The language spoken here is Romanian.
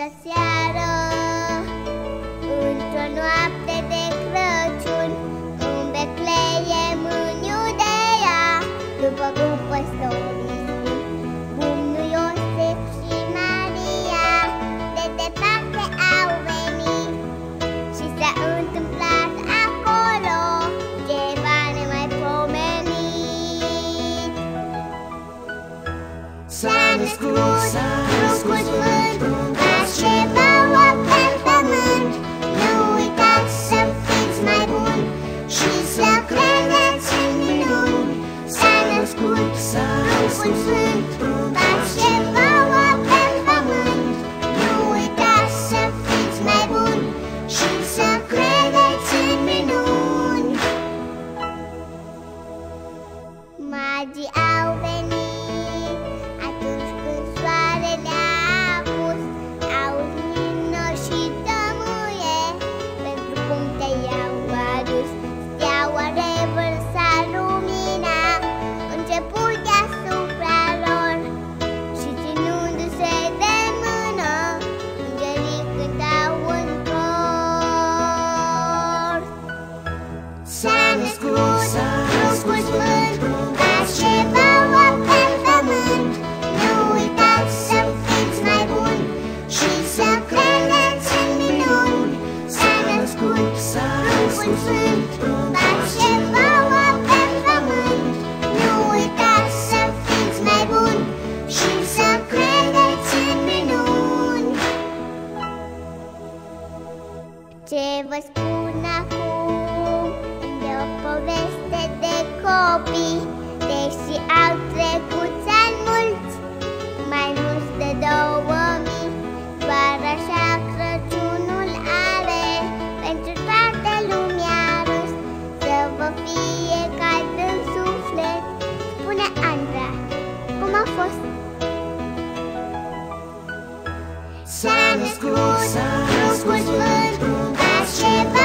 într-o seară Într-o noapte de Crăciun Îmi becleie mâniu de ea După cum păstorii spun Bunul Iosef și Maria De departe au venit. Și s-a întâmplat acolo Ceva nemaipomenit. S-a născut, s-a născut Sfântul ce vouă pe pământ Nu uitați să fiți mai buni Și să credeți în minuni. S-a născut, s-a născut Sfântul ce vouă pe pământ Nu uitați să fiți mai buni Și să credeți în minuni. Magii au venit născut Sfântul ce vouă pe pământ Nu uitați să fiți mai buni Și să credeți în minuni. Ce vă spun acum? E o poveste de copii S-a născut, s-a născut Sfântul Așa